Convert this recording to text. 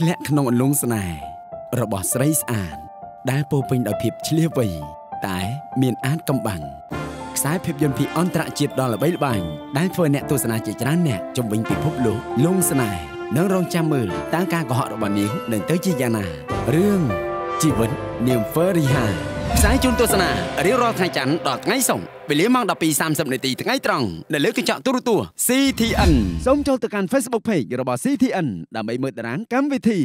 ធ្លាក់ក្នុងអន្លង់ស្នេហ៍របស់ស្រីស្អាតដែលពោរពេញដោយភាពឆ្លៀសវៃតែមានអាចកំបាំងខ្សែភាពយន្តភាគអន្តរជាតិដ៏ល្បីល្បាញដែលធ្វើអ្នកទស្សនាជាច្រើនអ្នកជំវិញពិភពលោកលងស្នេហ៍និងរងចាំមើលតើការកុហករបស់នាងនឹងទៅជាយ៉ាងណារឿងជីវិតនាង Feriha ផ្សាយជូនទស្សនារៀងរាល់ថ្ងៃច័ន្ទដល់ថ្ងៃសុក្រ វេលាម៉ោង12:30នាទីថ្ងៃត្រង់នៅលើកញ្ចក់ទូរទស្សន៍ CTN សូមចូលទៅកាន់ Facebook Page របស់ CTN ដើម្បីមើលតារាងកម្មវិធី